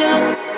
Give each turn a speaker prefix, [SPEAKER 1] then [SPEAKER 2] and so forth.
[SPEAKER 1] You.